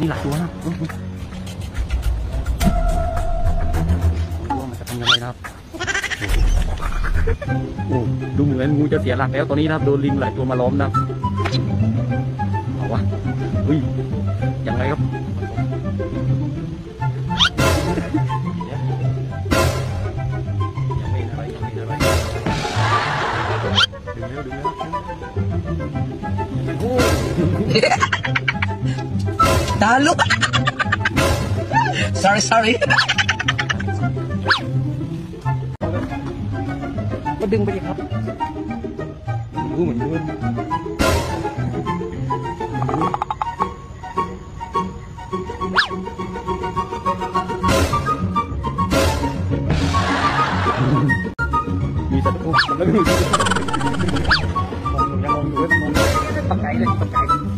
นี่หลายตัวนะอุ๊ยอุ๊ยไม่รู้ว่ามันจะทำยังไงนะครับโอ้ดูเหมือนงูจะเสียหลักแล้วตอนนี้นะครับโดนลิงหลายตัวมาล้อมนะครับเอาวะเฮ้ยยังไงครับยังไม่อะไรยังไม่อะไรดึงแล้วดึงแล้ว Tao lúc. Sorry sorry. Có đừng bao giờ khóc Vui mình vui Vì thật không? Nó cứ Mọi người ra mọi người Tập chạy lên, tập chạy